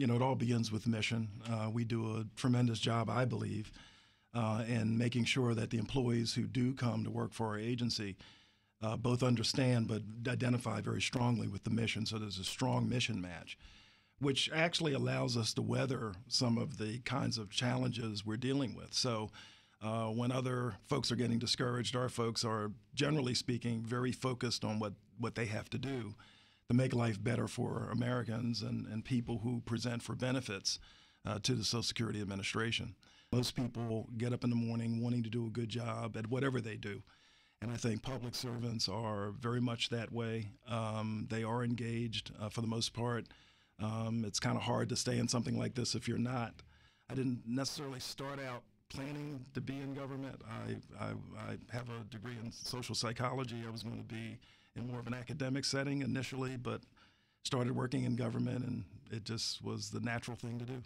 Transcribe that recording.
you know, it all begins with mission. Uh, we do a tremendous job, I believe, uh, in making sure that the employees who do come to work for our agency uh, both understand but identify very strongly with the mission. So there's a strong mission match, which actually allows us to weather some of the kinds of challenges we're dealing with. So uh, when other folks are getting discouraged, our folks are generally speaking very focused on what, what they have to do to make life better for Americans and, and people who present for benefits uh, to the Social Security Administration. Most people get up in the morning wanting to do a good job at whatever they do. And I think public servants are very much that way. Um, they are engaged uh, for the most part. Um, it's kind of hard to stay in something like this if you're not. I didn't necessarily start out planning to be in government. I, I, I have a degree in social psychology. I was going to be in more of an academic setting initially, but started working in government, and it just was the natural thing to do.